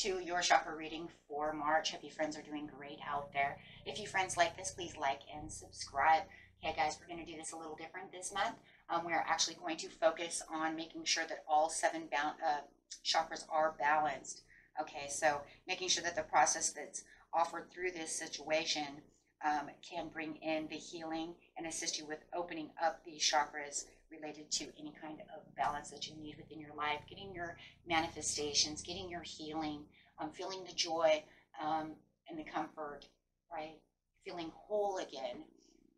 To your chakra reading for March. Hope you friends are doing great out there. If you friends like this, please like and subscribe. Okay, guys, we're going to do this a little different this month. Um, we are actually going to focus on making sure that all seven uh, chakras are balanced. Okay, so making sure that the process that's offered through this situation um, can bring in the healing and assist you with opening up these chakras related to any kind of balance that you need within your life, getting your manifestations, getting your healing, um, feeling the joy um, and the comfort, right? Feeling whole again.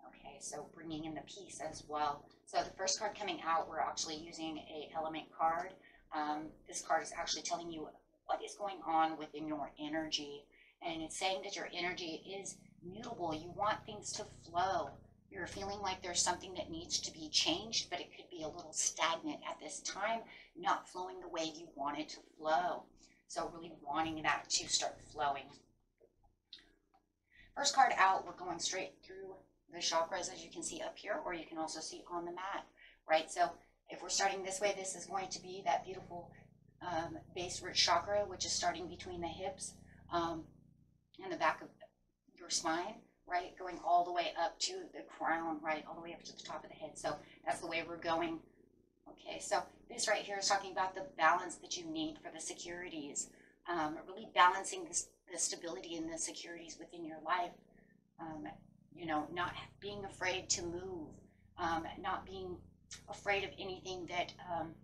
Okay, so bringing in the peace as well. So the first card coming out, we're actually using a element card. Um, this card is actually telling you what is going on within your energy. And it's saying that your energy is mutable. You want things to flow. You're feeling like there's something that needs to be changed, but it could be a little stagnant at this time, not flowing the way you want it to flow. So really wanting that to start flowing. First card out, we're going straight through the chakras as you can see up here, or you can also see on the mat, right? So if we're starting this way, this is going to be that beautiful um, base root chakra, which is starting between the hips um, and the back of your spine right? Going all the way up to the crown, right? All the way up to the top of the head. So that's the way we're going. Okay, so this right here is talking about the balance that you need for the securities. Um, really balancing this, the stability and the securities within your life. Um, you know, not being afraid to move, um, not being afraid of anything that um,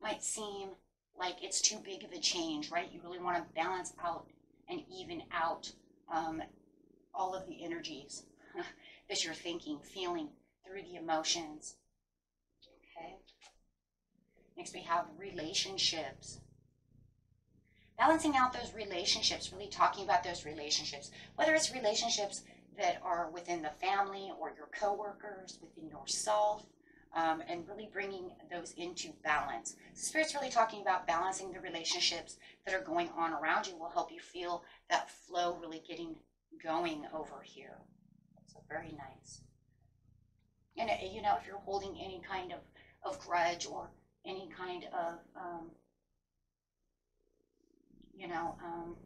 might seem like it's too big of a change, right? You really want to balance out and even out um, all of the energies that you're thinking, feeling through the emotions. Okay. Next, we have relationships. Balancing out those relationships, really talking about those relationships, whether it's relationships that are within the family or your coworkers, within yourself, um, and really bringing those into balance. So Spirit's really talking about balancing the relationships that are going on around you will help you feel that flow really getting going over here. So very nice. And, uh, you know, if you're holding any kind of, of grudge or any kind of, um, you know, um,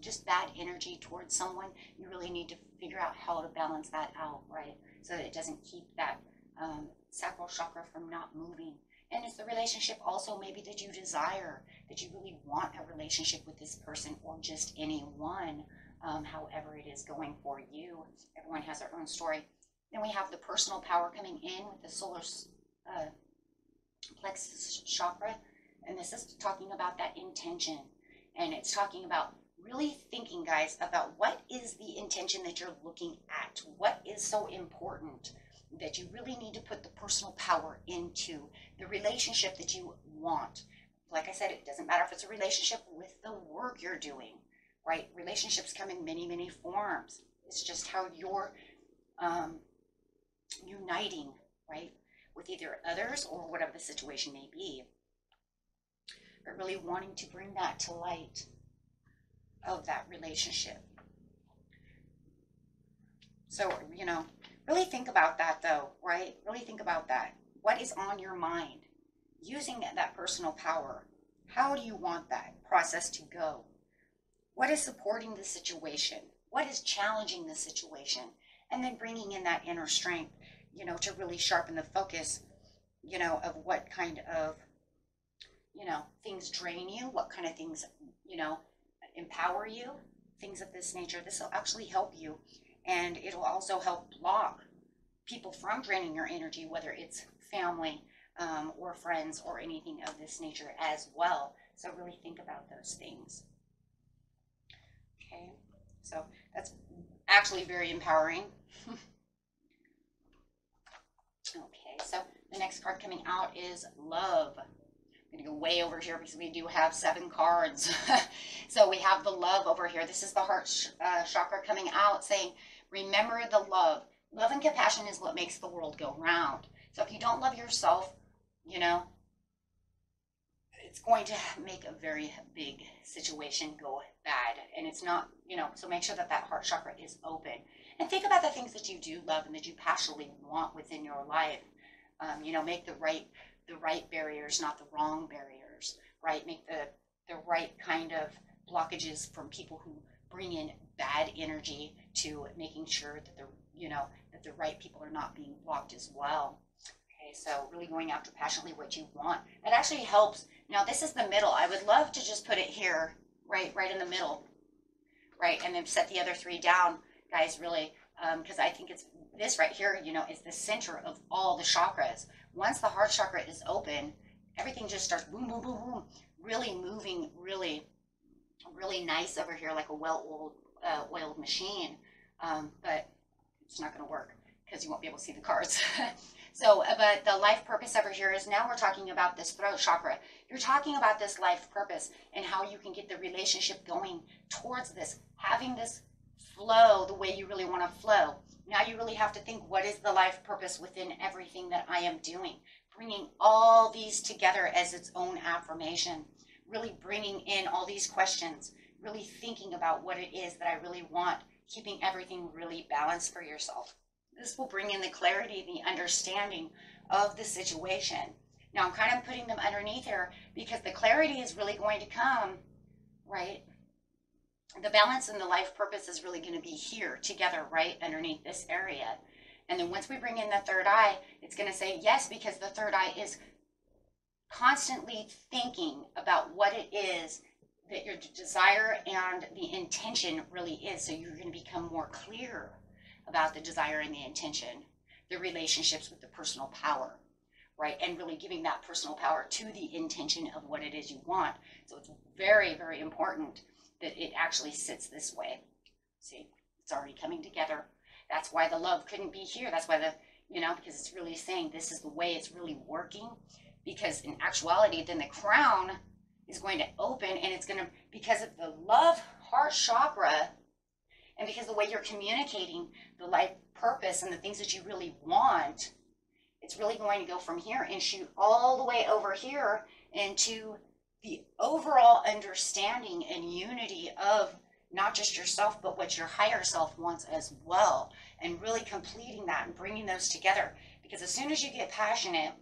just bad energy towards someone, you really need to figure out how to balance that out, right? So that it doesn't keep that um, sacral chakra from not moving. And it's the relationship also maybe that you desire, that you really want a relationship with this person or just anyone um, however it is going for you. Everyone has their own story. Then we have the personal power coming in with the solar uh, plexus chakra. And this is talking about that intention. And it's talking about really thinking, guys, about what is the intention that you're looking at? What is so important that you really need to put the personal power into the relationship that you want? Like I said, it doesn't matter if it's a relationship with the work you're doing right? Relationships come in many, many forms. It's just how you're um, uniting, right, with either others or whatever the situation may be. But really wanting to bring that to light of that relationship. So, you know, really think about that though, right? Really think about that. What is on your mind? Using that personal power. How do you want that process to go? What is supporting the situation? What is challenging the situation? And then bringing in that inner strength, you know, to really sharpen the focus, you know, of what kind of, you know, things drain you, what kind of things, you know, empower you, things of this nature. This will actually help you. And it'll also help block people from draining your energy, whether it's family um, or friends or anything of this nature as well. So really think about those things. Okay, so that's actually very empowering. okay, so the next card coming out is love. I'm going to go way over here because we do have seven cards. so we have the love over here. This is the heart sh uh, chakra coming out saying, remember the love. Love and compassion is what makes the world go round. So if you don't love yourself, you know, it's going to make a very big situation go bad. And it's not, you know, so make sure that that heart chakra is open. And think about the things that you do love and that you passionately want within your life. Um, you know, make the right the right barriers, not the wrong barriers. right? Make the, the right kind of blockages from people who bring in bad energy to making sure that the, you know, that the right people are not being blocked as well. Okay, so really going after passionately what you want. That actually helps. Now this is the middle. I would love to just put it here, right, right in the middle, right, and then set the other three down, guys, really, because um, I think it's this right here, you know, is the center of all the chakras. Once the heart chakra is open, everything just starts boom, boom, boom, boom, really moving, really, really nice over here, like a well-oiled uh, oiled machine. Um, but it's not going to work because you won't be able to see the cards. so, uh, but the life purpose over here is now we're talking about this throat chakra. You're talking about this life purpose and how you can get the relationship going towards this, having this flow the way you really want to flow. Now you really have to think what is the life purpose within everything that I am doing? Bringing all these together as its own affirmation, really bringing in all these questions, really thinking about what it is that I really want, keeping everything really balanced for yourself. This will bring in the clarity, and the understanding of the situation. Now I'm kind of putting them underneath here because the clarity is really going to come, right? the balance and the life purpose is really going to be here together, right underneath this area. And then once we bring in the third eye, it's going to say yes because the third eye is constantly thinking about what it is that your desire and the intention really is. So you're going to become more clear about the desire and the intention, the relationships with the personal power, right? And really giving that personal power to the intention of what it is you want. So it's very, very important that it actually sits this way. See, it's already coming together. That's why the love couldn't be here. That's why the, you know, because it's really saying this is the way it's really working. Because in actuality, then the crown is going to open and it's going to, because of the love heart chakra, and because the way you're communicating the life purpose and the things that you really want, it's really going to go from here and shoot all the way over here into the overall understanding and unity of not just yourself, but what your higher self wants as well. And really completing that and bringing those together. Because as soon as you get passionate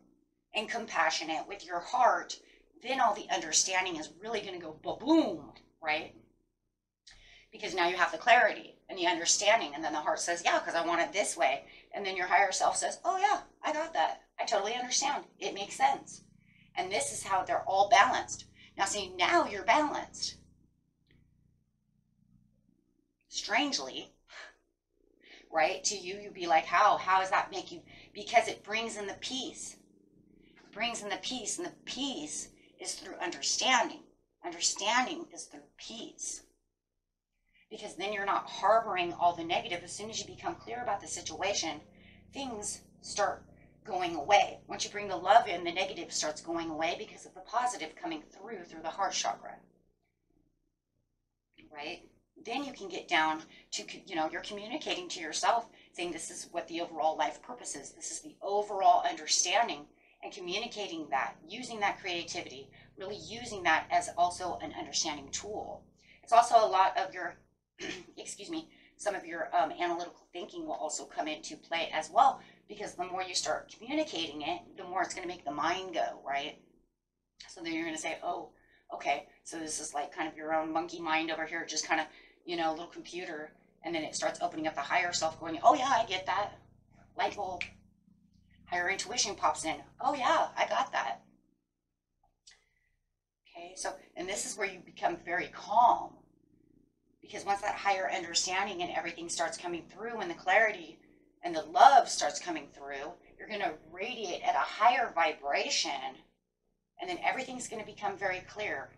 and compassionate with your heart, then all the understanding is really going to go boom, right? Because now you have the clarity and the understanding. And then the heart says, yeah, because I want it this way. And then your higher self says, oh, yeah, I got that. I totally understand. It makes sense. And this is how they're all balanced. Now, see, now you're balanced. Strangely, right? To you, you'd be like, how? How does that make you? Because it brings in the peace. It brings in the peace, and the peace is through understanding. Understanding is through peace. Because then you're not harboring all the negative. As soon as you become clear about the situation, things start going away. Once you bring the love in, the negative starts going away because of the positive coming through through the heart chakra. Right? Then you can get down to, you know, you're communicating to yourself, saying this is what the overall life purpose is. This is the overall understanding and communicating that, using that creativity, really using that as also an understanding tool. It's also a lot of your, excuse me, some of your um, analytical thinking will also come into play as well because the more you start communicating it, the more it's going to make the mind go, right? So then you're going to say, oh, okay, so this is like kind of your own monkey mind over here, just kind of, you know, a little computer. And then it starts opening up the higher self, going, oh, yeah, I get that. Light bulb. Higher intuition pops in. Oh, yeah, I got that. Okay, so, and this is where you become very calm. Because once that higher understanding and everything starts coming through and the clarity, and the love starts coming through, you're going to radiate at a higher vibration. And then everything's going to become very clear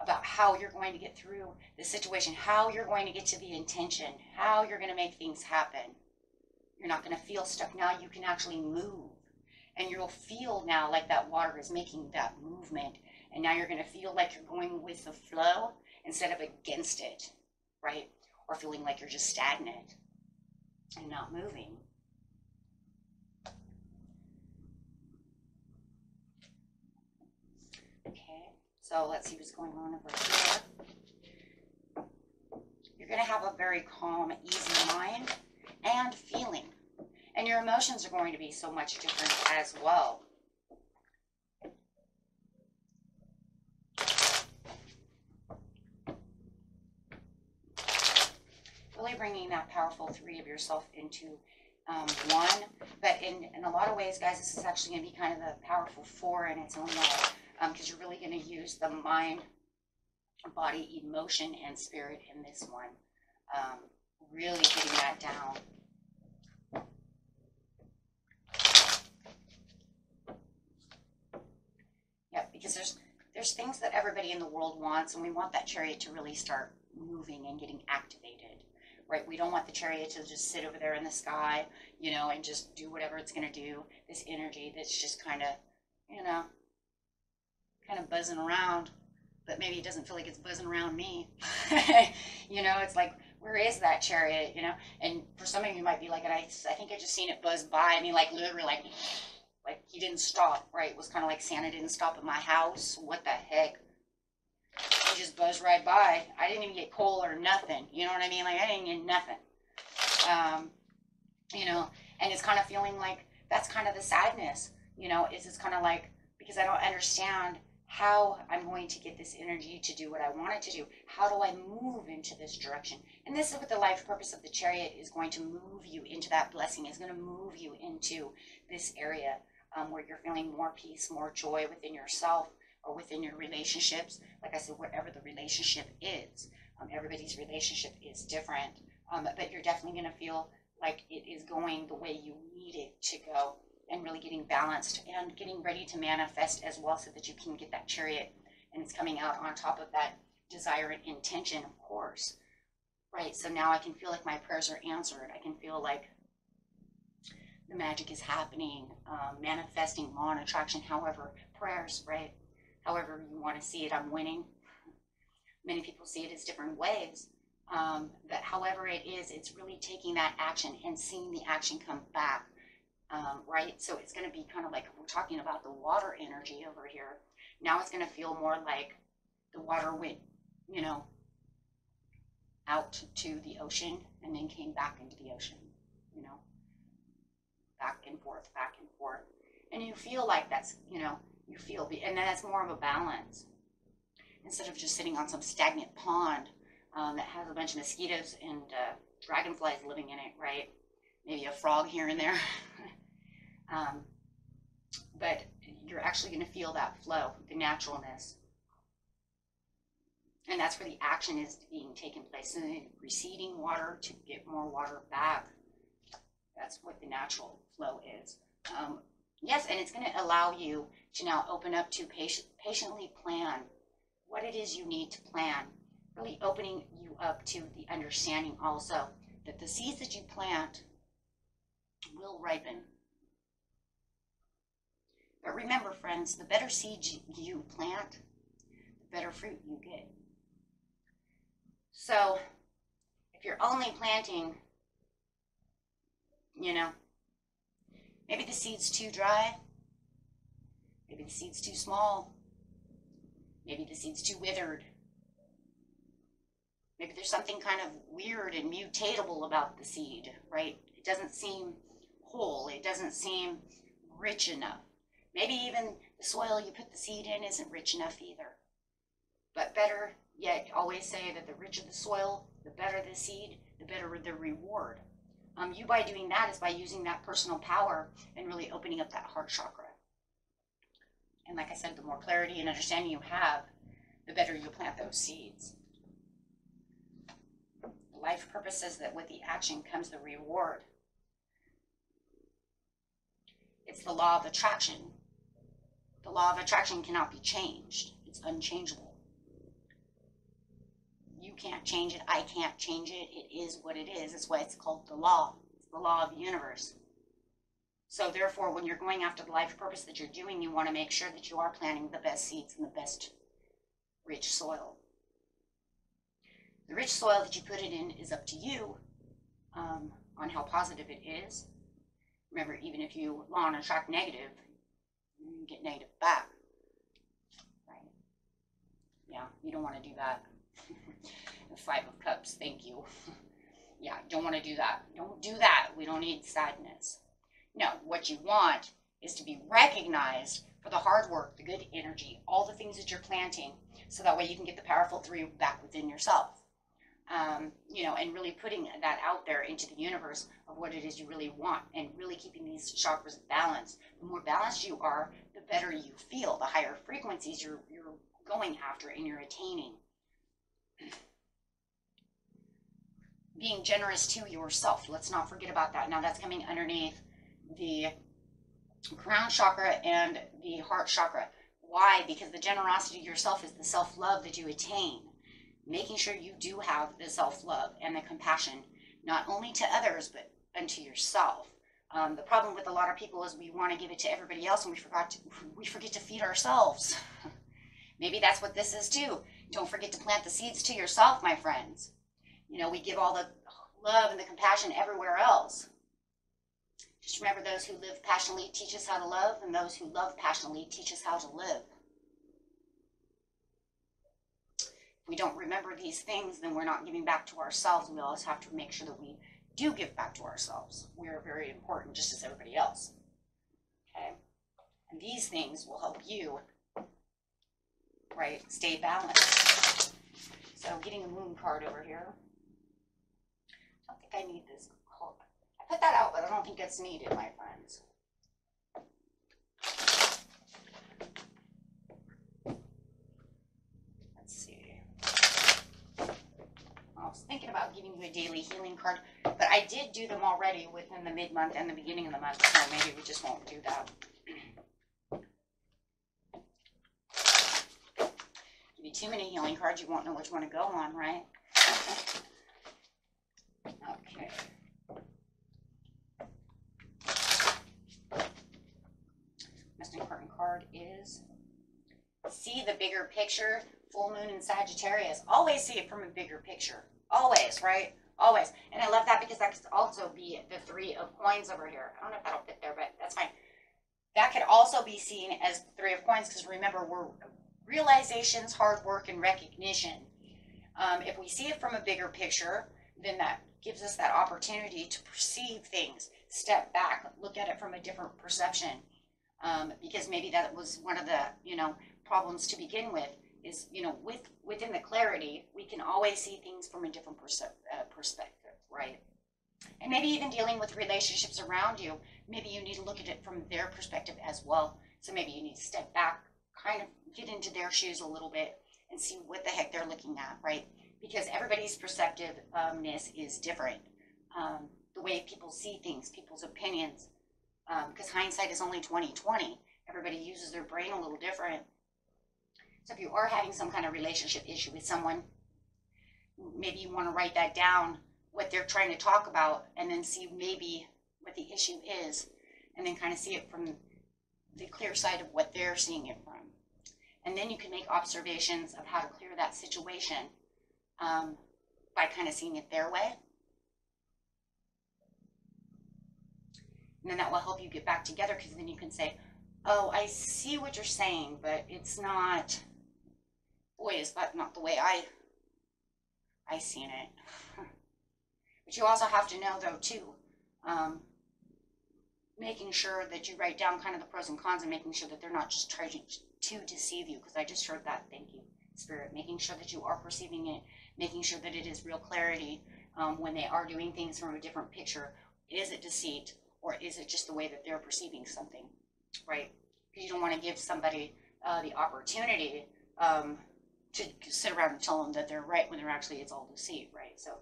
about how you're going to get through the situation, how you're going to get to the intention, how you're going to make things happen. You're not going to feel stuck. Now you can actually move. And you'll feel now like that water is making that movement. And now you're going to feel like you're going with the flow instead of against it, right? Or feeling like you're just stagnant and not moving. Okay, so let's see what's going on over here. You're going to have a very calm, easy mind and feeling. And your emotions are going to be so much different as well. Bringing that powerful three of yourself into um, one. But in, in a lot of ways, guys, this is actually going to be kind of the powerful four in its own way because um, you're really going to use the mind, body, emotion, and spirit in this one. Um, really getting that down. Yep, because there's there's things that everybody in the world wants, and we want that chariot to really start moving and getting activated, right? We don't want the chariot to just sit over there in the sky, you know, and just do whatever it's going to do. This energy that's just kind of, you know, kind of buzzing around, but maybe it doesn't feel like it's buzzing around me. you know, it's like, where is that chariot, you know? And for some of you might be like, and I, I think I just seen it buzz by. I mean, like literally, like like he didn't stop, right? It was kind of like Santa didn't stop at my house. What the heck? Just buzzed right by. I didn't even get coal or nothing. You know what I mean? Like I didn't get nothing. Um, you know, and it's kind of feeling like that's kind of the sadness. You know, it's just kind of like because I don't understand how I'm going to get this energy to do what I want it to do. How do I move into this direction? And this is what the life purpose of the chariot is going to move you into that blessing, is going to move you into this area um, where you're feeling more peace, more joy within yourself or within your relationships. Like I said, whatever the relationship is, um, everybody's relationship is different, um, but you're definitely going to feel like it is going the way you need it to go and really getting balanced and getting ready to manifest as well so that you can get that chariot and it's coming out on top of that desire and intention, of course. Right, so now I can feel like my prayers are answered. I can feel like the magic is happening, um, manifesting law and attraction, however, prayers, right? However you want to see it, I'm winning. Many people see it as different ways. Um, but however it is, it's really taking that action and seeing the action come back, um, right? So it's going to be kind of like we're talking about the water energy over here. Now it's going to feel more like the water went, you know, out to the ocean and then came back into the ocean, you know back and forth, back and forth. And you feel like that's, you know, you feel, and that's more of a balance. Instead of just sitting on some stagnant pond um, that has a bunch of mosquitoes and uh, dragonflies living in it, right? Maybe a frog here and there. um, but you're actually going to feel that flow, the naturalness. And that's where the action is being taken place. So receding water to get more water back. That's what the natural flow is. Um, yes, and it's going to allow you to now open up to patient, patiently plan what it is you need to plan, really opening you up to the understanding also that the seeds that you plant will ripen. But remember, friends, the better seeds you plant, the better fruit you get. So, if you're only planting, you know, Maybe the seed's too dry. Maybe the seed's too small. Maybe the seed's too withered. Maybe there's something kind of weird and mutatable about the seed, right? It doesn't seem whole. It doesn't seem rich enough. Maybe even the soil you put the seed in isn't rich enough either. But better yet, always say that the richer the soil, the better the seed, the better the reward. Um, you by doing that is by using that personal power and really opening up that heart chakra. And like I said, the more clarity and understanding you have, the better you plant those seeds. Life purpose says that with the action comes the reward. It's the law of attraction. The law of attraction cannot be changed. It's unchangeable can't change it. I can't change it. It is what it is. That's why it's called the law. It's the law of the universe. So therefore, when you're going after the life purpose that you're doing, you want to make sure that you are planting the best seeds in the best rich soil. The rich soil that you put it in is up to you um, on how positive it is. Remember, even if you law and attract negative, you get negative back. Right? Yeah, you don't want to do that. Five of Cups, thank you. yeah, don't want to do that. Don't do that. We don't need sadness. No, what you want is to be recognized for the hard work, the good energy, all the things that you're planting, so that way you can get the powerful three back within yourself. um, you know, and really putting that out there into the universe of what it is you really want and really keeping these chakras balanced. The more balanced you are, the better you feel, the higher frequencies you're, you're going after and you're attaining. Being generous to yourself. Let's not forget about that. Now, that's coming underneath the crown chakra and the heart chakra. Why? Because the generosity yourself is the self love that you attain making sure you do have the self love and the compassion, not only to others, but unto yourself. Um, the problem with a lot of people is we want to give it to everybody else and we forgot to, we forget to feed ourselves. Maybe that's what this is too. Don't forget to plant the seeds to yourself, my friends. You know, we give all the love and the compassion everywhere else. Just remember those who live passionately teach us how to love, and those who love passionately teach us how to live. If we don't remember these things, then we're not giving back to ourselves. We always have to make sure that we do give back to ourselves. We're very important, just as everybody else. Okay? And these things will help you, right, stay balanced. So, getting a moon card over here. I don't think I need this card. I put that out, but I don't think it's needed, my friends. Let's see. I was thinking about giving you a daily healing card, but I did do them already within the mid month and the beginning of the month, so maybe we just won't do that. Give you too many healing cards, you won't know which one to go on, right? Okay. Most important card is see the bigger picture full moon in Sagittarius. Always see it from a bigger picture. Always, right? Always. And I love that because that could also be the three of coins over here. I don't know if that'll fit there, but that's fine. That could also be seen as three of coins because remember, we're realizations, hard work, and recognition. Um, if we see it from a bigger picture, then that gives us that opportunity to perceive things, step back, look at it from a different perception. Um, because maybe that was one of the, you know, problems to begin with is you know with within the clarity we can always see things from a different perse- uh, perspective right and maybe even dealing with relationships around you maybe you need to look at it from their perspective as well so maybe you need to step back kind of get into their shoes a little bit and see what the heck they're looking at right? Because everybody's perceptiveness is different. Um, the way people see things people's opinions because um, hindsight is only 2020 everybody uses their brain a little different. So if you are having some kind of relationship issue with someone, maybe you want to write that down, what they're trying to talk about, and then see maybe what the issue is, and then kind of see it from the clear side of what they're seeing it from. And then you can make observations of how to clear that situation um, by kind of seeing it their way. And then that will help you get back together because then you can say, oh, I see what you're saying, but it's not boy, is that not the way I I seen it. but you also have to know though too, um, making sure that you write down kind of the pros and cons and making sure that they're not just trying to deceive you because I just heard that. Thank you, Spirit. Making sure that you are perceiving it, making sure that it is real clarity um, when they are doing things from a different picture. Is it deceit or is it just the way that they're perceiving something, right? Because you don't want to give somebody uh, the opportunity um, to sit around and tell them that they're right when they're actually it's all deceit, right? So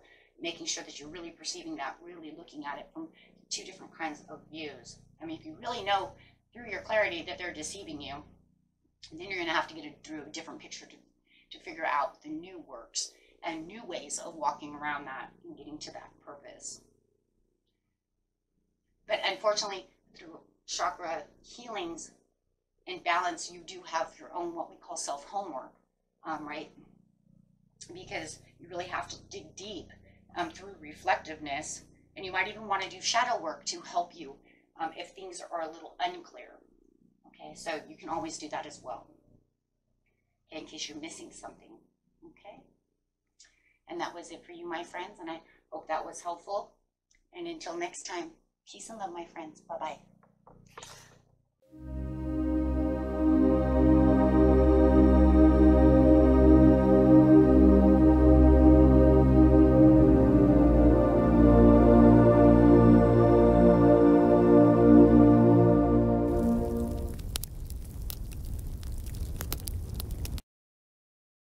making sure that you're really perceiving that, really looking at it from two different kinds of views. I mean, if you really know through your clarity that they're deceiving you, then you're going to have to get through a different picture to, to figure out the new works and new ways of walking around that and getting to that purpose. But unfortunately, through chakra healings and balance, you do have your own what we call self homework um, right? Because you really have to dig deep um, through reflectiveness, and you might even want to do shadow work to help you um, if things are a little unclear. Okay, so you can always do that as well. Okay, in case you're missing something. Okay, and that was it for you, my friends, and I hope that was helpful. And until next time, peace and love, my friends. Bye bye.